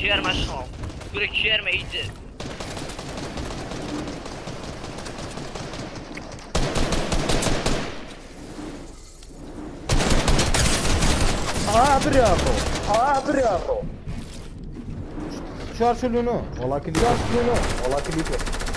chiar ma sono. Pure chiar ma ite. Abre apo. Abre apo. Çar şunu. Ola klipi. Çar şunu. Ola klipi.